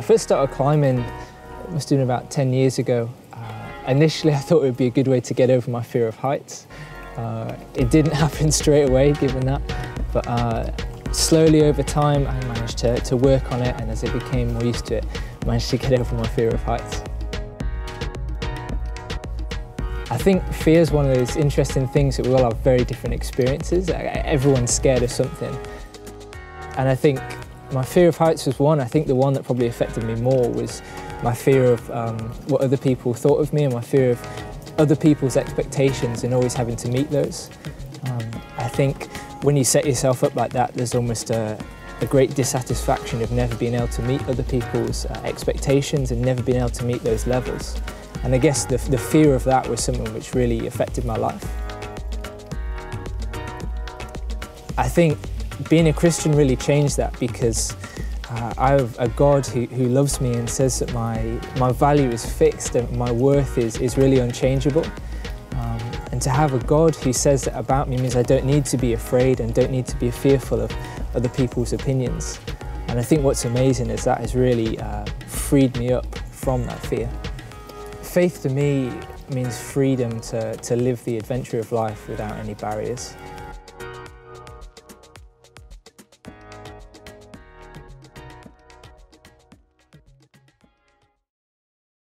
first started climbing, it must have been about 10 years ago. Uh, initially I thought it would be a good way to get over my fear of heights. Uh, it didn't happen straight away given that, but uh, slowly over time I managed to, to work on it and as I became more used to it, I managed to get over my fear of heights. I think fear is one of those interesting things that we all have very different experiences. Everyone's scared of something. And I think my fear of heights was one. I think the one that probably affected me more was my fear of um, what other people thought of me and my fear of other people's expectations and always having to meet those. Um, I think when you set yourself up like that, there's almost a, a great dissatisfaction of never being able to meet other people's uh, expectations and never being able to meet those levels. And I guess the, the fear of that was something which really affected my life. I think being a Christian really changed that because uh, I have a God who, who loves me and says that my, my value is fixed and my worth is, is really unchangeable. Um, and to have a God who says that about me means I don't need to be afraid and don't need to be fearful of other people's opinions. And I think what's amazing is that has really uh, freed me up from that fear. Faith to me means freedom to, to live the adventure of life without any barriers.